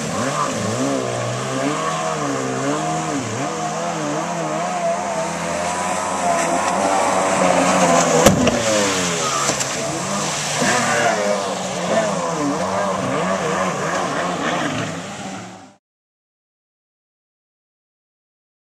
ね。うん